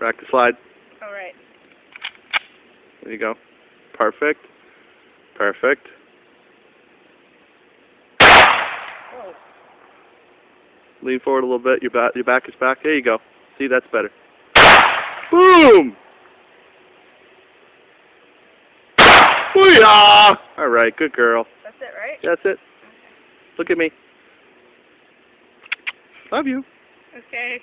Back to slide. All right. There you go. Perfect. Perfect. Oh. Lean forward a little bit. Your back, your back is back. There you go. See, that's better. Boom! Booyah! All right, good girl. That's it, right? That's it. Look at me. Love you. Okay.